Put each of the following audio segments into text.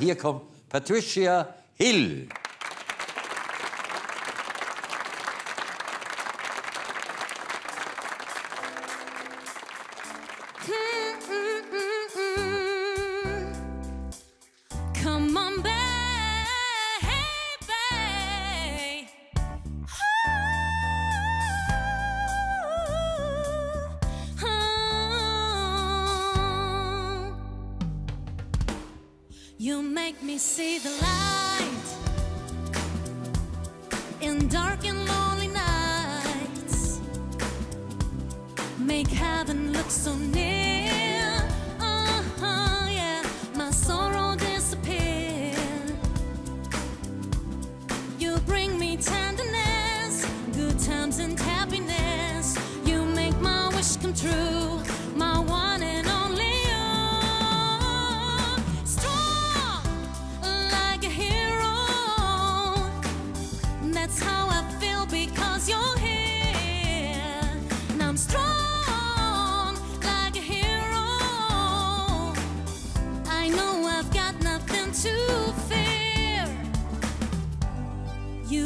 Hier kommt Patricia Hill. Me see the light in dark and lonely nights. Make heaven look so near.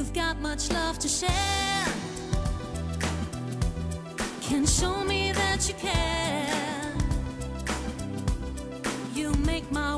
You've got much love to share. Can show me that you care. You make my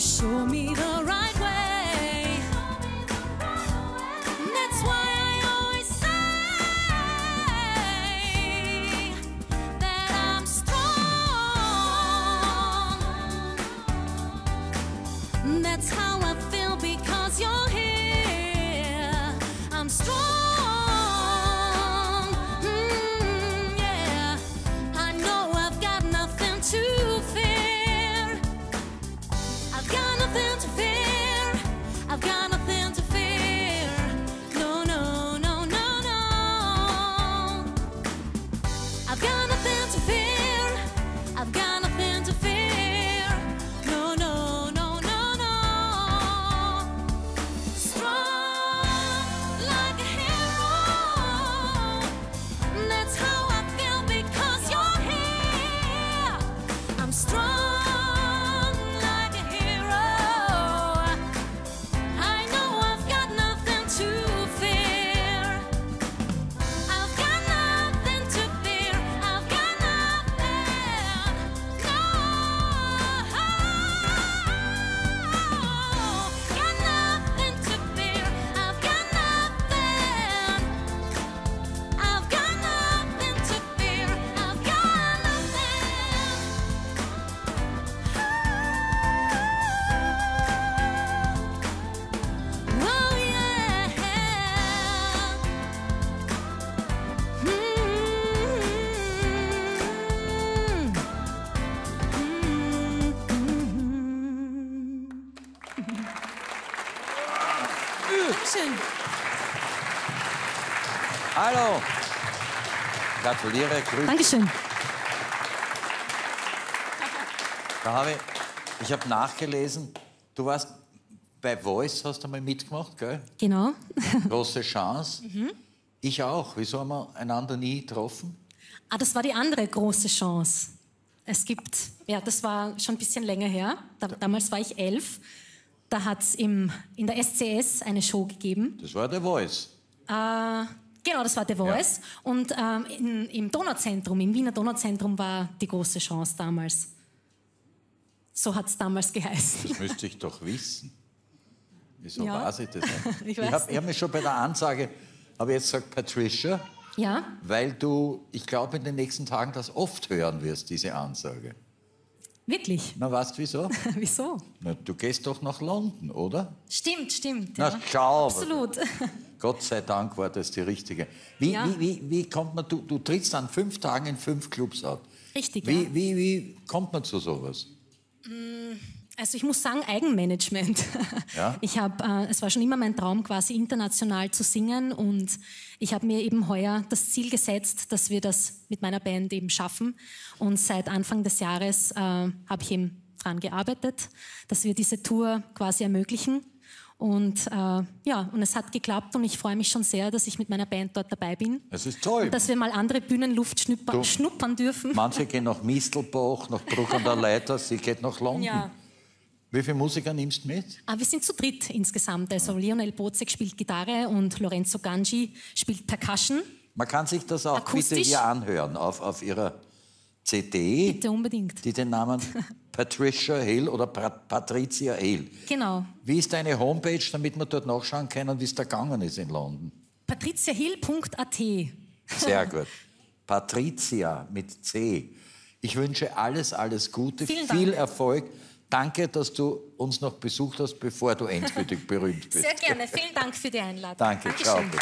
show. Schön. Hallo. Gratuliere, grüß. Dankeschön. Da habe ich, ich habe nachgelesen, du warst bei Voice, hast du mal mitgemacht, gell? Genau. Große Chance. Mhm. Ich auch. Wieso haben wir einander nie getroffen? Ah, das war die andere große Chance. Es gibt, ja, das war schon ein bisschen länger her. Da, damals war ich elf. Da hat es in der SCS eine Show gegeben. Das war der Voice. Äh, genau, das war The Voice. Und ähm, in, im Donauzentrum, im Wiener Donauzentrum war die große Chance damals. So hat es damals geheißen. Das müsste ich doch wissen. Wieso Ja. weiß ich das nicht? Ich ich habe hab mich schon bei der Ansage, habe jetzt gesagt Patricia, Ja? weil du, ich glaube, in den nächsten Tagen das oft hören wirst, diese Ansage. Wirklich? Na, weißt du wieso? Wieso? Na, du gehst doch nach London, oder? Stimmt, stimmt. Na, Ja. schau. Absolut. Gott sei Dank war das die richtige. Wie, Ja. wie, wie, wie kommt man, du, du trittst an fünf Tagen in fünf Clubs auf. Richtig, Wie, ja. wie, wie kommt man zu sowas? Also ich muss sagen, Eigenmanagement. Ja? Ich habe, äh, es war schon immer mein Traum, quasi international zu singen und ich habe mir eben heuer das Ziel gesetzt, dass wir das mit meiner Band eben schaffen. Und seit Anfang des Jahres äh, habe ich eben daran gearbeitet, dass wir diese Tour quasi ermöglichen. Und äh, ja, und es hat geklappt und ich freue mich schon sehr, dass ich mit meiner Band dort dabei bin. Es ist toll. Und dass wir mal andere Bühnenluft schnuppern, Du- schnuppern dürfen. Manche gehen nach Mistelbach, nach Bruck an der Leiter, sie geht nach London. Ja. Wie viele Musiker nimmst du mit? Ah, wir sind zu dritt insgesamt. Also Lionel Bozek spielt Gitarre und Lorenzo Gangi spielt Percussion. Man kann sich das auch Akustisch? bitte hier anhören auf, auf ihrer CD, Bitte unbedingt. die den Namen Patricia Hill oder Pat Patricia Hill. Genau. Wie ist deine Homepage, damit wir dort nachschauen können, wie es da gegangen ist in London? patriziahill.at. Sehr gut. Patricia mit C. Ich wünsche alles, alles Gute, Vielen viel Dank. Erfolg. Danke, dass du uns noch besucht hast, bevor du endgültig berühmt bist. Sehr gerne. Vielen Dank für die Einladung. Danke. Dankeschön. Ciao.